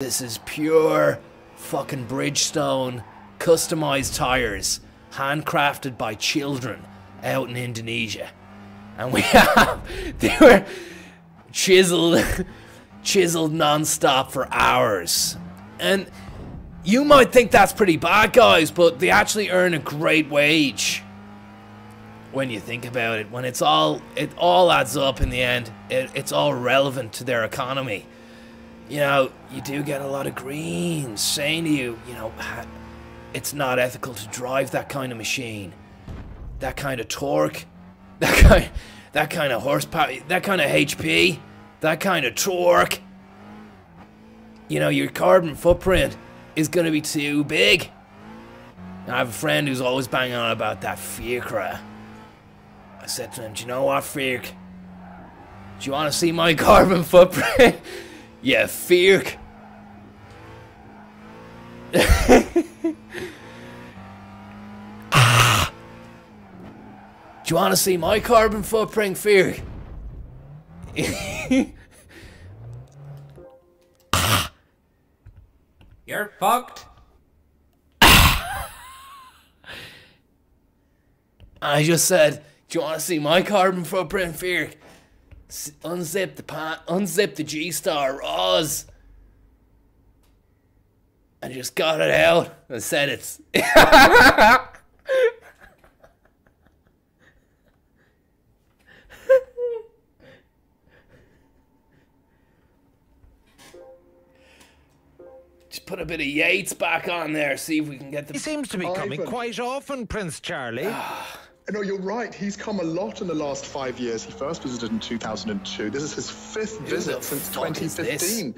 This is pure fucking Bridgestone customized tires, handcrafted by children out in Indonesia. And we have, they were chiseled, chiseled non-stop for hours. And you might think that's pretty bad, guys, but they actually earn a great wage. When you think about it, when it's all, it all adds up in the end. It, it's all relevant to their economy. You know, you do get a lot of greens saying to you, you know, it's not ethical to drive that kind of machine, that kind of torque, that kind, that kind of horsepower, that kind of HP, that kind of torque. You know, your carbon footprint is going to be too big. I have a friend who's always banging on about that Fiacre. I said to him, do you know what, Fiacre? Do you want to see my carbon footprint? Yeah, Fiacre. ah. Do you want to see my carbon footprint, Fiacre? You're fucked. I just said, do you want to see my carbon footprint, Fear? Unzip the pan, unzip the G-Star Raws. I just got it out and said it's. Just put a bit of Yates back on there, see if we can get the. He seems to be coming quite often, Prince Charlie. No, you're right. He's come a lot in the last five years. He first visited in 2002. This is his fifth Who visit since fuck is this? 2015.